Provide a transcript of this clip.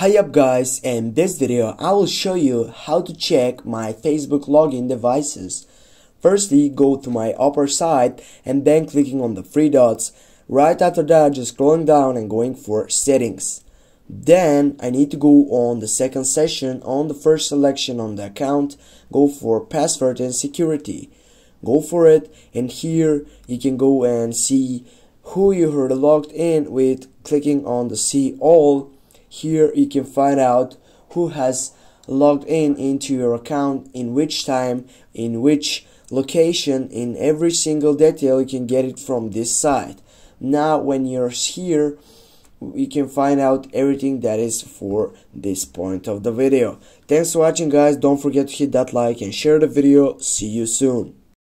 Hi up guys, in this video I will show you how to check my Facebook login devices. Firstly, go to my upper side and then clicking on the three dots. Right after that, just scrolling down and going for settings. Then I need to go on the second session on the first selection on the account, go for password and security. Go for it and here you can go and see who you are logged in with clicking on the see all here you can find out who has logged in into your account, in which time, in which location, in every single detail you can get it from this site. Now when you're here, you can find out everything that is for this point of the video. Thanks for watching guys, don't forget to hit that like and share the video. See you soon.